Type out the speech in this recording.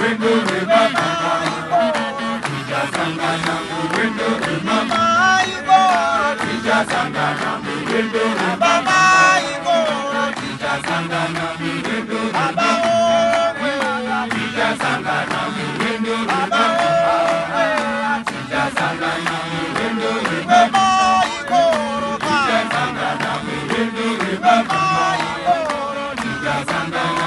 wendo webakanga tujasangana muwendo wemama tujasangana muwendo webaba tujasangana muwendo webaba tujasangana muwendo webaba tujasangana muwendo webaba tujasangana muwendo webaba tujasangana